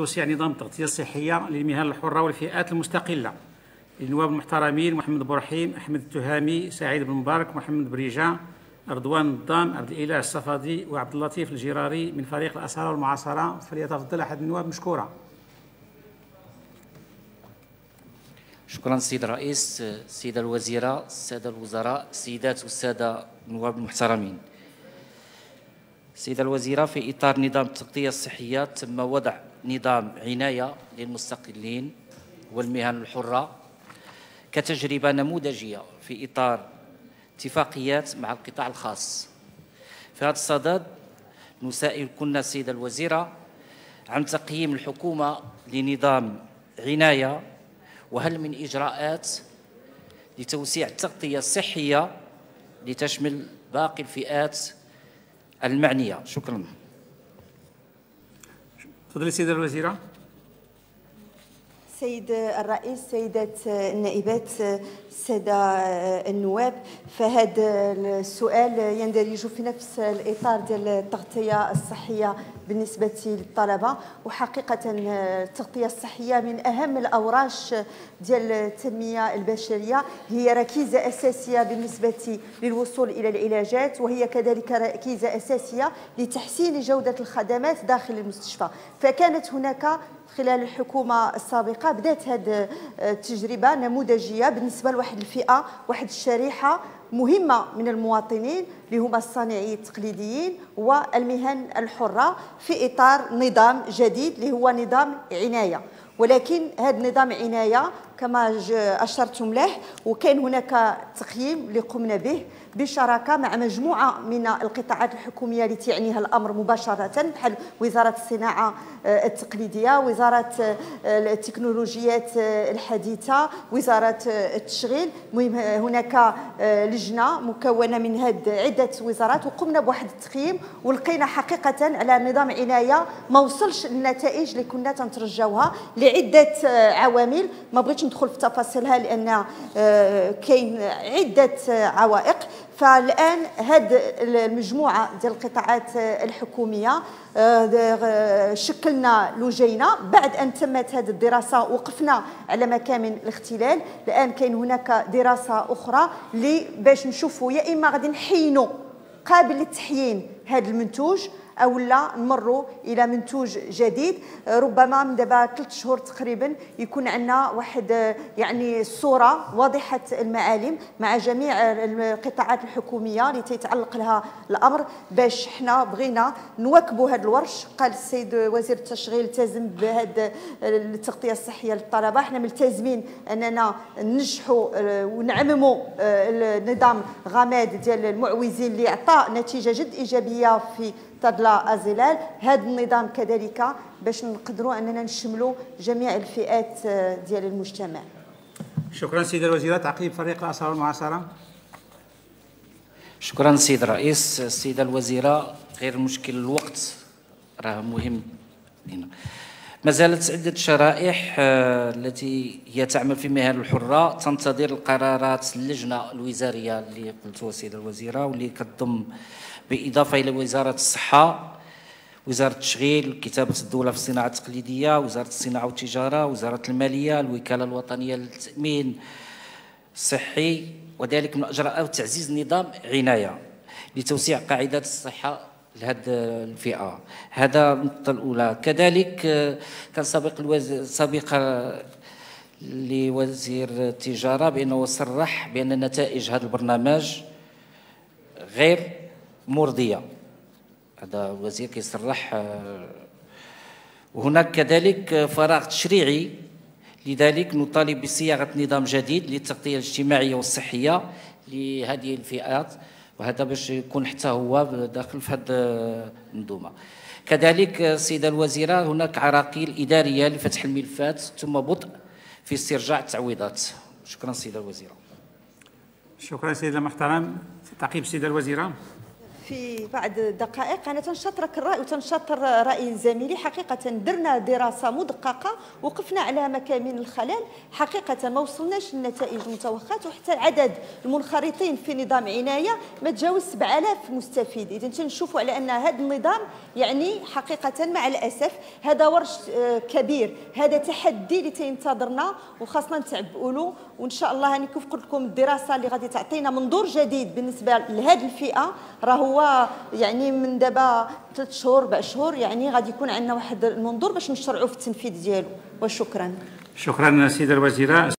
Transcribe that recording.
توسيع نظام التغطية الصحية للمهن الحرة والفئات المستقلة. للنواب المحترمين محمد بورحيم أحمد التهامي سعيد بن مبارك محمد بريجان رضوان الضام عبد الإله الصفدي وعبد اللطيف الجراري من فريق الأسرة والمعاصرة. فليتفضل أحد النواب مشكورا. شكرا سيد الرئيس السيدة الوزيرة السادة الوزراء السيدات والسادة النواب المحترمين. سيدة الوزيرة في إطار نظام التغطية الصحية تم وضع نظام عناية للمستقلين والمهن الحرة كتجربة نموذجية في إطار اتفاقيات مع القطاع الخاص. في هذا الصدد نسائل كنا السيدة الوزيرة عن تقييم الحكومة لنظام عناية وهل من إجراءات لتوسيع التغطية الصحية لتشمل باقي الفئات المعنية؟ شكرا. تفضلي السيدة الوزيرة سيد الرئيس سيدات النائبات السادة النواب. فهذا السؤال يندرج في نفس الإطار ديال التغطية الصحية بالنسبة للطلبة وحقيقة التغطية الصحية من أهم الأوراش ديال التنمية البشرية. هي ركيزة أساسية بالنسبة للوصول إلى العلاجات وهي كذلك ركيزة أساسية لتحسين جودة الخدمات داخل المستشفى. فكانت هناك خلال الحكومة السابقة بدأت هذه التجربة نموذجية بالنسبة لواحد الفئة واحد الشريحة مهمة من المواطنين اللي هما الصانعين التقليديين والمهن الحرة في إطار نظام جديد اللي هو نظام عناية. ولكن هذا النظام عناية كما أشرتم له وكان هناك تقييم اللي قمنا به بشراكة مع مجموعة من القطاعات الحكومية اللي تعنيها الأمر مباشرة بحال وزارة الصناعة آه، التقليدية وزارة آه، التكنولوجيات آه، الحديثة وزارة التشغيل. المهم هناك لجنة مكونة من هاد عدة وزارات وقمنا بواحد التقييم ولقينا حقيقة على نظام عناية ما وصلش للنتائج اللي كنا تنترجوها لعدة عوامل. ما بغيتش ندخل في تفاصيلها لأن كاين عدة عوائق. فالآن هذه المجموعة ديال القطاعات الحكومية آه، شكلنا لجينه بعد أن تمت هذه الدراسة وقفنا على مكامن الاختلال. الآن كاين هناك دراسة أخرى اللي باش نشوفوا يا إما غادي نحينوا قابل للتحيين هذا المنتوج أو لا نمروا إلى منتوج جديد. ربما من دابا ثلاث شهور تقريبا يكون عندنا واحد يعني صورة واضحة المعالم مع جميع القطاعات الحكومية اللي تيتعلق لها الأمر باش حنا بغينا نواكبوا هذا الورش. قال السيد وزير التشغيل التزم بهذا التغطية الصحية للطلبة. حنا ملتزمين أننا ننجحوا ونعمموا النظام غماد ديال المعوزين اللي عطى نتيجة جد إيجابية في تضلا أزلال. هذا النظام كذلك باش نقدروا أننا نشملوا جميع الفئات آه، ديال المجتمع. شكرا سيدة الوزيرة تعقيب فريق الأسرة والمعاصرة شكرا سيد الرئيس. السيدة الوزيرة غير مشكل الوقت راه مهم. لنا ما زالت عدة شرائح آه، التي هي تعمل في مهن الحرة. تنتظر القرارات اللجنة الوزارية اللي قلتوها السيدة الوزيرة واللي كتضم بالإضافة إلى وزارة الصحة وزارة التشغيل كتابة الدولة في الصناعة التقليدية وزارة الصناعة والتجارة وزارة المالية الوكالة الوطنية للتأمين الصحي. وذلك من أجراءات تعزيز نظام عناية لتوسيع قاعدة الصحة لهذه الفئة. هذا النقطة الأولى. كذلك كان سابق الوزير لوزير التجارة بأنه صرح بأن نتائج هذا البرنامج غير مرضية. هذا الوزير كيصرح وهناك كذلك فراغ تشريعي. لذلك نطالب بصياغة نظام جديد للتغطية الاجتماعية والصحية لهذه الفئات. وهذا باش يكون حتى هو داخل في هذه المنظومه كذلك السيده الوزيرة هناك عراقيل إدارية لفتح الملفات ثم بطء في استرجاع التعويضات. شكرا سيدة الوزيرة. شكرا سيدي المحترم. تعقيب السيده الوزيرة. في بعض الدقائق أنا تنشطرك الرأي وتنشطر رأي زميلي. حقيقة درنا دراسة مدققة وقفنا على مكامن الخلل. حقيقة ما وصلناش للنتائج المتوقعات وحتى عدد المنخرطين في نظام عناية ما تجاوز 7000 مستفيد. إذا تنشوفوا على أن هذا النظام يعني حقيقة مع الأسف هذا ورش آه، كبير. هذا تحدي اللي تينتظرنا وخاصنا نتعبوا له وإن شاء الله هاني كيف قلت لكم الدراسة اللي غادي تعطينا منظور جديد بالنسبة لهذه الفئة. راه هو يعني من دابا ثلاث شهور أربع شهور يعني غادي يكون عندنا واحد المنظور باش نشرعوا في التنفيذ ديالو. وشكرا. شكرا سيده الوزيرة.